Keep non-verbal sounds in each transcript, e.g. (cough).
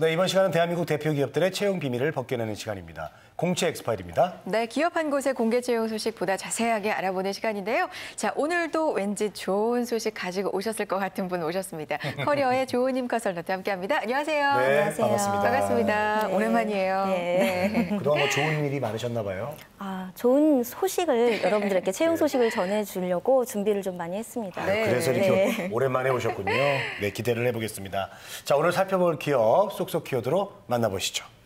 네, 이번 시간은 대한민국 대표 기업들의 채용 비밀을 벗겨내는 시간입니다. 공채 X파일입니다. 네, 기업 한 곳의 공개 채용 소식 보다 자세하게 알아보는 시간인데요. 자, 오늘도 왠지 좋은 소식 가지고 오셨을 것 같은 분 오셨습니다. (laughs) 커리어의 조은임 컨설턴트 함께합니다. 안녕하세요. 네, 안녕하세요. 반갑습니다. 반갑습니다. 네. 오랜만이에요. 네. (laughs) (laughs) 그동안 뭐 좋은 일이 많으셨나 봐요. 아, 좋은 소식을 여러분들에게 채용 소식을 전해주려고 준비를 좀 많이 했습니다. 네. 그래서 이렇게 네. 오랜만에 오셨군요. 네, 기대를 해보겠습니다. 자, 오늘 살펴볼 기업 쏙쏙 키워드로 만나보시죠.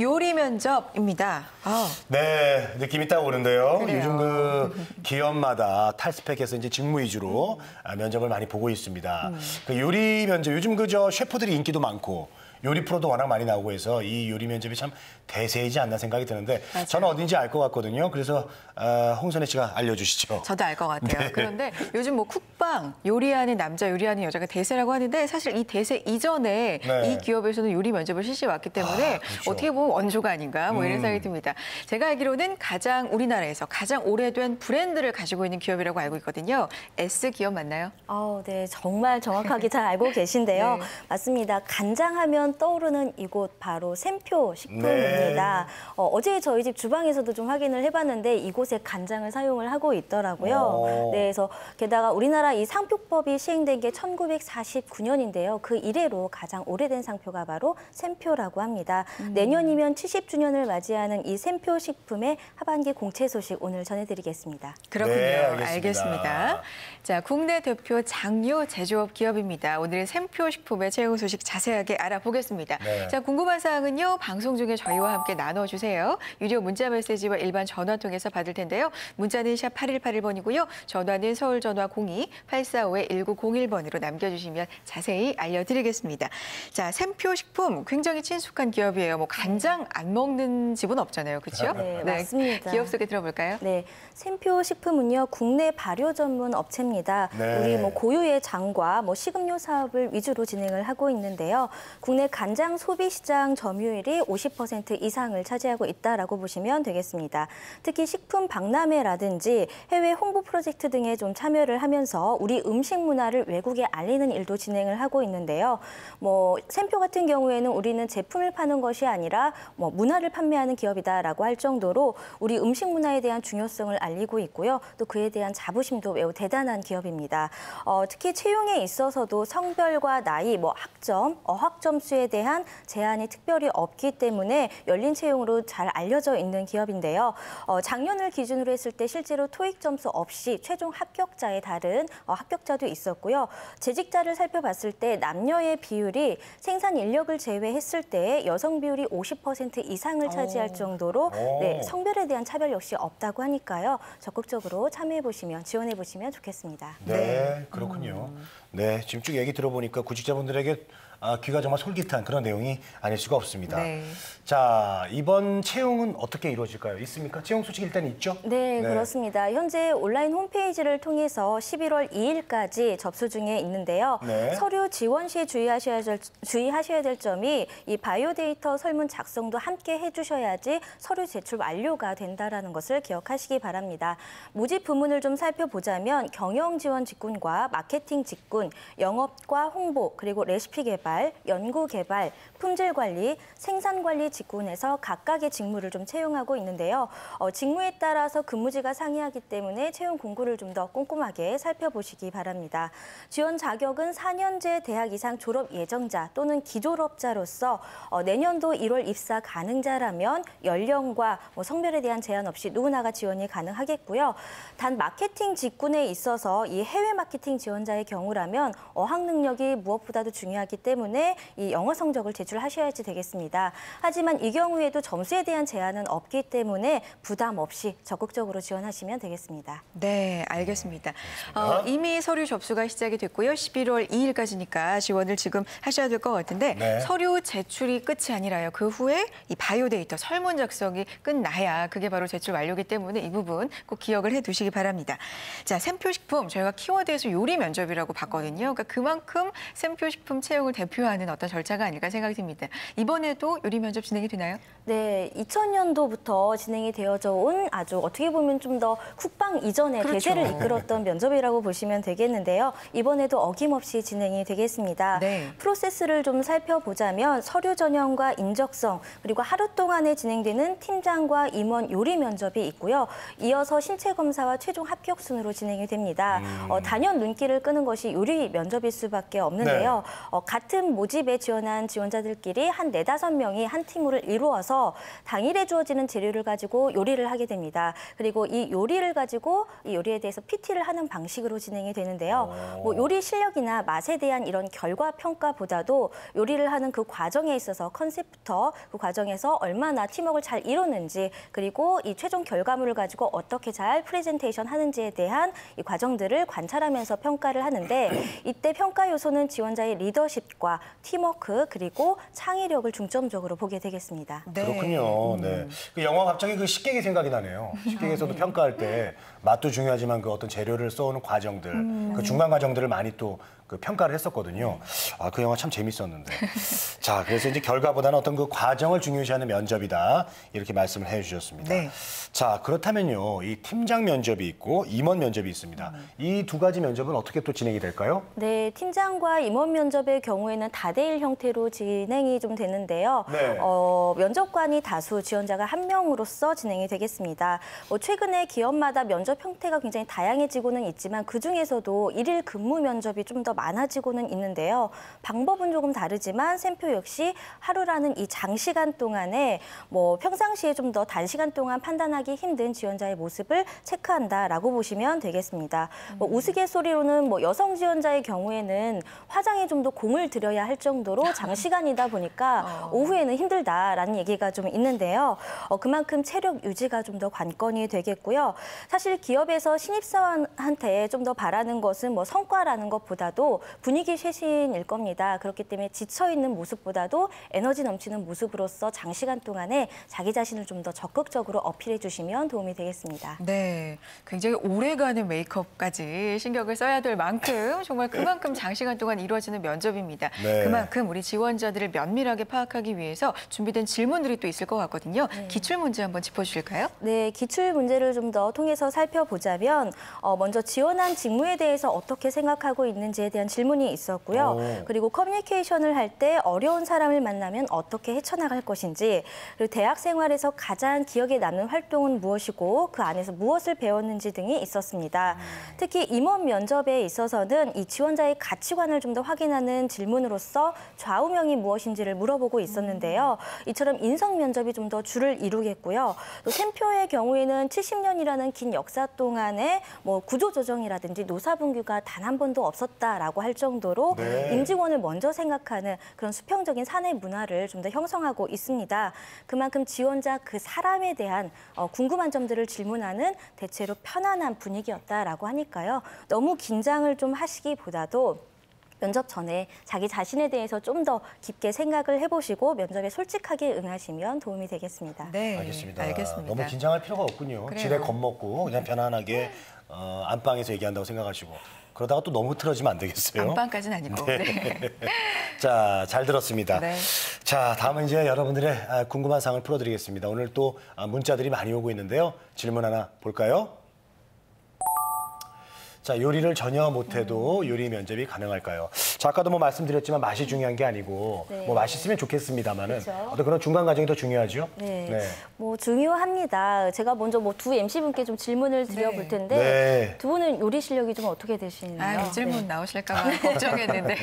요리 면접입니다. 아, 네, 느낌이 딱 오는데요. 그래요. 요즘 그 (laughs) 기업마다 탈스펙해서 이제 직무 위주로 아, 면접을 많이 보고 있습니다. 음. 그 요리 면접, 요즘 그 저 셰프들이 인기도 많고 요리 프로도 워낙 많이 나오고 해서 이 요리 면접이 참 대세이지 않나 생각이 드는데 맞아요. 저는 어딘지 알 것 같거든요. 그래서 아, 홍선혜 씨가 알려주시죠. 저도 알 것 같아요. 네. 그런데 요즘 뭐 쿡방, 요리하는 남자, 요리하는 여자가 대세라고 하는데 사실 이 대세 이전에 네. 이 기업에서는 요리 면접을 실시해 왔기 때문에 아, 그렇죠. 어떻게 보면 원조가 아닌가 뭐 이런 음. 생각이 듭니다. 제가 알기로는 가장 우리나라에서 가장 오래된 브랜드를 가지고 있는 기업이라고 알고 있거든요. S 기업 맞나요? 아, 네, 정말 정확하게 잘 알고 계신데요. (laughs) 네. 맞습니다. 간장하면 떠오르는 이곳 바로 샘표 식품입니다. 어, 제 저희 집 주방에서도 좀 확인을 해봤는데 이곳에 간장을 사용을 하고 있더라고요. 오. 네, 그래서 게다가 우리나라 이 상표법이 시행된 게 1949년인데요. 그 이래로 가장 오래된 상표가 바로 샘표라고 합니다. 내년이면 70주년을 맞이하는 이 샘표 식품의 하반기 공채 소식 오늘 전해드리겠습니다. 그렇군요. 네, 알겠습니다. 알겠습니다. 자, 국내 대표 장료 제조업 기업입니다. 오늘은 샘표 식품의 채용 소식 자세하게 알아보겠습니다. 네. 자, 궁금한 사항은요. 방송 중에 저희와 함께 나눠주세요. 유료 문자 메시지와 일반 전화 통해서 받을 텐데요. 문자는 샵 8181번이고요. 전화는 서울 전화 02-845-1901번으로 남겨주시면 자세히 알려드리겠습니다. 자, 샘표 식품 굉장히 친숙한 기업이에요. 뭐 간장 안 먹는 집은 없잖아요. 그렇죠? 네, 맞습니다. 기업 소개 들어볼까요? 네, 샘표 식품은요 국내 발효 전문 업체입니다. 네. 우리 뭐 고유의 장과 뭐 식음료 사업을 위주로 진행을 하고 있는데요. 국내 간장 소비 시장 점유율이 50% 이상을 차지하고 있다라고 보시면 되겠습니다. 특히 식품 박람회라든지 해외 홍보 프로젝트 등에 좀 참여를 하면서 우리 음식 문화를 외국에 알리는 일도 진행을 하고 있는데요. 뭐 샘표 같은 경우에는 우리는 제품을 파는 것이 아니라 뭐 문화를 판매하는 기업이다라고 할 정도로 우리 음식 문화에 대한 중요성을 알리고 있고요. 또 그에 대한 자부심도 매우 대단한 기업입니다. 어, 특히 채용에 있어서도 성별과 나이, 뭐 학점, 어학 점수에 대한 제한이 특별히 없기 때문에 열린 채용으로 잘 알려져 있는 기업인데요. 어, 작년을 기준으로 했을 때 실제로 토익 점수 없이 최종 합격자에 다른 어, 합격자도 있었고요. 재직자를 살펴봤을 때 남녀의 비율이 생산 인력을 제외했을 때 여성 비율이 50% 이상을 차지할 정도로 오. 네, 성별에 대한 차별 역시 없다고 하니까요. 적극적으로 참여해 보시면 지원해 보시면 좋겠습니다. 네, 그렇군요. 네, 지금 쭉 얘기 들어보니까 구직자분들에게 아, 귀가 정말 솔깃한 그런 내용이 아닐 수가 없습니다. 네. 자, 이번 채용은 어떻게 이루어질까요? 있습니까? 채용 소식 일단 있죠? 네, 그렇습니다. 현재 온라인 홈페이지를 통해서 11월 2일까지 접수 중에 있는데요. 네. 서류 지원 시 주의하셔야, 될, 주의하셔야 될 점이 이 바이오 데이터 설문 작성도 함께 해주셔야지 서류 제출 완료가 된다라는 것을 기억하시기 바랍니다. 모집 부문을 좀 살펴보자면 경영 지원 직군과 마케팅 직군, 영업과 홍보, 그리고 레시피 개발, 연구 개발, 품질 관리, 생산 관리 직군에서 각각의 직무를 좀 채용하고 있는데요. 어, 직무에 따라서 근무지가 상이하기 때문에 채용 공고를 좀 더 꼼꼼하게 살펴보시기 바랍니다. 지원 자격은 4년제 대학 이상 졸업 예정자 또는 기졸업자로서 어, 내년도 1월 입사 가능자라면 연령과 뭐 성별에 대한 제한 없이 누구나가 지원이 가능하겠고요. 단 마케팅 직군에 있어서 이 해외 마케팅 지원자의 경우라면 어학 능력이 무엇보다도 중요하기 때문에 이 영어 성적을 제출 하셔야지 되겠습니다. 하지만 이 경우에도 점수에 대한 제한은 없기 때문에 부담 없이 적극적으로 지원하시면 되겠습니다. 네, 알겠습니다. 어, 이미 서류 접수가 시작이 됐고요. 11월 2일까지니까 지원을 지금 하셔야 될 것 같은데 네. 서류 제출이 끝이 아니라요. 그 후에 이 바이오 데이터 설문 작성이 끝나야 그게 바로 제출 완료기 때문에 이 부분 꼭 기억을 해 두시기 바랍니다. 자, 샘표 식품 저희가 키워드에서 요리 면접이라고 봤거든요. 그러니까 그만큼 샘표 식품 채용을 대표 표하는 어떤 절차가 아닐까 생각이 듭니다. 이번에도 요리 면접 진행이 되나요? 네, 2000년도부터 진행이 되어져 온 아주 어떻게 보면 좀 더 국방 이전의 그렇죠. 대세를 이끌었던 면접이라고 보시면 되겠는데요. 이번에도 어김없이 진행이 되겠습니다. 네. 프로세스를 좀 살펴보자면 서류 전형과 인적성 그리고 하루 동안에 진행되는 팀장과 임원 요리 면접이 있고요. 이어서 신체 검사와 최종 합격 순으로 진행이 됩니다. 어, 단연 눈길을 끄는 것이 요리 면접일 수밖에 없는데요. 어, 같은 모집에 지원한 지원자들끼리 한 네다섯 명이 한 팀으로 이루어서 당일에 주어지는 재료를 가지고 요리를 하게 됩니다. 그리고 이 요리를 가지고 이 요리에 대해서 PT를 하는 방식으로 진행이 되는데요. 뭐 요리 실력이나 맛에 대한 이런 결과 평가보다도 요리를 하는 그 과정에 있어서 컨셉부터 그 과정에서 얼마나 팀워크를 잘 이루는지 그리고 이 최종 결과물을 가지고 어떻게 잘 프레젠테이션 하는지에 대한 이 과정들을 관찰하면서 평가를 하는데 이때 평가 요소는 지원자의 리더십과 팀워크 그리고 창의력을 중점적으로 보게 되겠습니다. 네. 그렇군요. 네. 그 영화 갑자기 그 식객이 생각이 나네요. 식객에서도 평가할 때 맛도 중요하지만 그 어떤 재료를 써오는 과정들, 그 중간 과정들을 많이 또 그 평가를 했었거든요. 아, 그 영화 참 재밌었는데. (laughs) 자, 그래서 이제 결과보다는 어떤 그 과정을 중요시하는 면접이다. 이렇게 말씀을 해 주셨습니다. 네. 자, 그렇다면요. 이 팀장 면접이 있고 임원 면접이 있습니다. 이두 가지 면접은 어떻게 또 진행이 될까요? 네, 팀장과 임원 면접의 경우에는 다대일 형태로 진행이 좀 되는데요. 네. 어, 면접관이 다수 지원자가 한 명으로서 진행이 되겠습니다. 뭐 최근에 기업마다 면접 형태가 굉장히 다양해지고는 있지만 그 중에서도 일일 근무 면접이 좀 더 많아지고는 있는데요. 방법은 조금 다르지만 샘표 역시 하루라는 이 장시간 동안에 뭐 평상시에 좀 더 단시간 동안 판단하기 힘든 지원자의 모습을 체크한다라고 보시면 되겠습니다. 뭐 우스갯소리로는 뭐 여성 지원자의 경우에는 화장에 좀 더 공을 들여야 할 정도로 (laughs) 장시간이다 보니까 오후에는 힘들다라는 얘기가 좀 있는데요. 어, 그만큼 체력 유지가 좀 더 관건이 되겠고요. 사실 기업에서 신입사원한테 좀 더 바라는 것은 뭐 성과라는 것보다도 분위기 쇄신일 겁니다. 그렇기 때문에 지쳐 있는 모습보다도 에너지 넘치는 모습으로서 장시간 동안에 자기 자신을 좀 더 적극적으로 어필해 주시면 도움이 되겠습니다. 네, 굉장히 오래가는 메이크업까지 신경을 써야 될 만큼 정말 그만큼 장시간 동안 이루어지는 면접입니다. 네. 그만큼 우리 지원자들을 면밀하게 파악하기 위해서 준비된 질문들이 또 있을 것 같거든요. 기출 문제 한번 짚어주실까요? 네, 기출 문제를 좀 더 통해서 살펴 보자면 어, 먼저 지원한 직무에 대해서 어떻게 생각하고 있는지에 대한 질문이 있었고요. 오. 그리고 커뮤니케이션을 할 때 어려운 사람을 만나면 어떻게 헤쳐나갈 것인지, 그리고 대학 생활에서 가장 기억에 남는 활동은 무엇이고 그 안에서 무엇을 배웠는지 등이 있었습니다. 특히 임원 면접에 있어서는 이 지원자의 가치관을 좀 더 확인하는 질문으로서 좌우명이 무엇인지를 물어보고 있었는데요. 이처럼 인성 면접이 좀 더 줄을 이루겠고요. 또 샘표의 경우에는 70년이라는 긴 역사 동안에 뭐 구조 조정이라든지 노사 분규가 단 한 번도 없었다라고 할 정도로 네. 임직원을 먼저 생각하는 그런 수평적인 사내 문화를 좀 더 형성하고 있습니다. 그만큼 지원자 그 사람에 대한 어, 궁금한 점들을 질문하는 대체로 편안한 분위기였다라고 하니까요. 너무 긴장을 좀 하시기보다도 면접 전에 자기 자신에 대해서 좀 더 깊게 생각을 해보시고 면접에 솔직하게 응하시면 도움이 되겠습니다. 네, 알겠습니다. 알겠습니다. 너무 긴장할 필요가 없군요. 그래요. 지레 겁먹고 그냥 편안하게 어, 안방에서 얘기한다고 생각하시고 그러다가 또 너무 틀어지면 안 되겠어요. 안방까지는 아니고. 네. (laughs) 자, 잘 들었습니다. 네. 자, 다음은 이제 여러분들의 아, 궁금한 사항을 풀어드리겠습니다. 오늘 또 아, 문자들이 많이 오고 있는데요. 질문 하나 볼까요? 자, 요리를 전혀 못해도 요리 면접이 가능할까요? 자, 아까도 뭐 말씀드렸지만 맛이 중요한 게 아니고 네. 뭐 맛있으면 좋겠습니다만은 그렇죠. 어떤 그런 중간 과정이 더 중요하죠. 네. 뭐 중요합니다. 제가 먼저 뭐 두 MC분께 좀 질문을 드려볼 네. 텐데 네. 두 분은 요리 실력이 좀 어떻게 되시나요? 아, 이 질문 네. 나오실까 봐 (laughs) 걱정했는데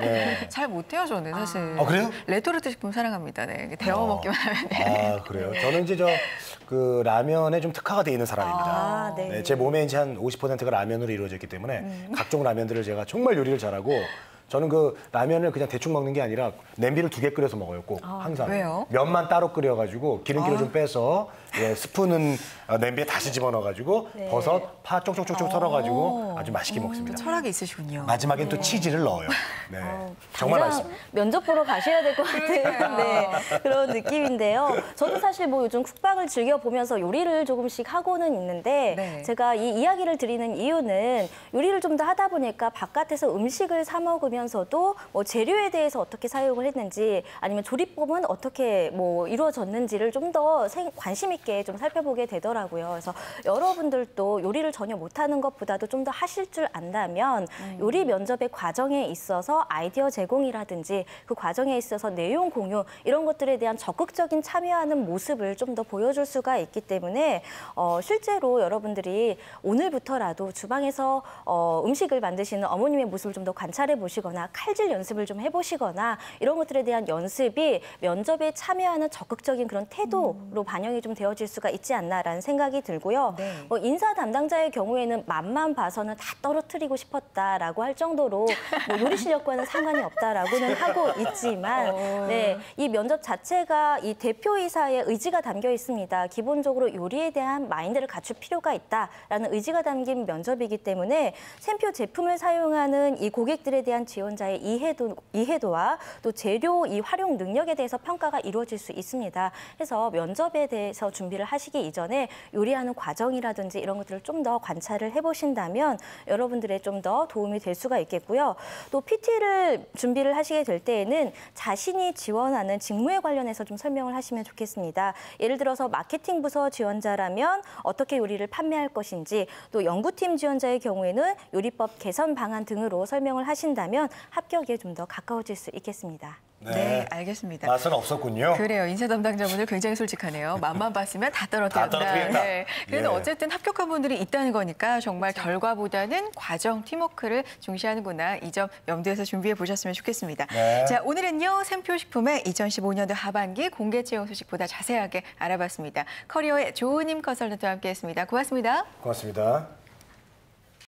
네. 잘 못해요 저는 사실. 아, 그래요? 레토르트 식품 사랑합니다. 네. 데워 먹기만 하면 돼. 아, 그래요? 저는 이제 저 그 라면에 좀 특화가 돼 있는 사람입니다. 아, 네. 네, 제 몸에 이제 한 50%가 라면으로 이루어졌기 때문에 음. 각종 라면들을 제가 정말 요리를 잘하고 저는 그 라면을 그냥 대충 먹는 게 아니라 냄비를 두 개 끓여서 먹어요, 꼭 항상. 왜요? 면만 따로 끓여가지고 기름기를 아. 좀 빼서 예, 스프는 어, 냄비에 다시 집어넣어가지고 네. 버섯, 파 쪽쪽쪽쪽 어. 썰어가지고 아주 맛있게 또 먹습니다. 철학이 있으시군요. 마지막엔 또 치즈를 넣어요. (laughs) 네, 정말 당장 맛있습니다. 면접 보러 가셔야 될 것 같은 (laughs) 네, 그런 느낌인데요. 저도 사실 뭐 요즘 국방을 즐겨 보면서 요리를 조금씩 하고는 있는데 네. 제가 이 이야기를 드리는 이유는 요리를 좀 더 하다 보니까 바깥에서 음식을 사 먹으면 서도 뭐 재료에 대해서 어떻게 사용을 했는지 아니면 조리법은 어떻게 뭐 이루어졌는지를 좀 더 관심 있게 좀 살펴보게 되더라고요. 그래서 여러분들도 요리를 전혀 못하는 것보다도 좀 더 하실 줄 안다면 요리 면접의 과정에 있어서 아이디어 제공이라든지 그 과정에 있어서 내용 공유 이런 것들에 대한 적극적인 참여하는 모습을 좀 더 보여줄 수가 있기 때문에 어, 실제로 여러분들이 오늘부터라도 주방에서 어, 음식을 만드시는 어머님의 모습을 좀 더 관찰해 보시거나 칼질 연습을 좀 해보시거나 이런 것들에 대한 연습이 면접에 참여하는 적극적인 그런 태도로 반영이 좀 되어질 수가 있지 않나라는 생각이 들고요. 네. 뭐 인사 담당자의 경우에는 맛만 봐서는 다 떨어뜨리고 싶었다라고 할 정도로 뭐 요리 실력과는 상관이 없다라고는 하고 있지만 네, 이 면접 자체가 이 대표이사의 의지가 담겨 있습니다. 기본적으로 요리에 대한 마인드를 갖출 필요가 있다라는 의지가 담긴 면접이기 때문에 샘표 제품을 사용하는 이 고객들에 대한 지원 자의 이해도, 이해도와 또 재료 이 활용 능력에 대해서 평가가 이루어질 수 있습니다. 그래서 면접에 대해서 준비를 하시기 이전에 요리하는 과정이라든지 이런 것들을 좀 더 관찰을 해보신다면 여러분들의 좀 더 도움이 될 수가 있겠고요. 또 PT를 준비를 하시게 될 때에는 자신이 지원하는 직무에 관련해서 좀 설명을 하시면 좋겠습니다. 예를 들어서 마케팅 부서 지원자라면 어떻게 요리를 판매할 것인지 또 연구팀 지원자의 경우에는 요리법 개선 방안 등으로 설명을 하신다면 합격에 좀 더 가까워질 수 있겠습니다. 네, 알겠습니다. 맛은 없었군요. 그래요. 인사 담당자분들 굉장히 솔직하네요. 맛만 봤으면 다 떨어뜨렸다. 다. 네. 그래도 예. 어쨌든 합격한 분들이 있다는 거니까 정말 결과보다는 과정, 팀워크를 중시하는구나. 이 점 염두에서 준비해 보셨으면 좋겠습니다. 네. 자, 오늘은요. 샘표식품의 2015년도 하반기 공개 채용 소식보다 자세하게 알아봤습니다. 커리어의 조은임 컨설턴트와 함께했습니다. 고맙습니다. 고맙습니다.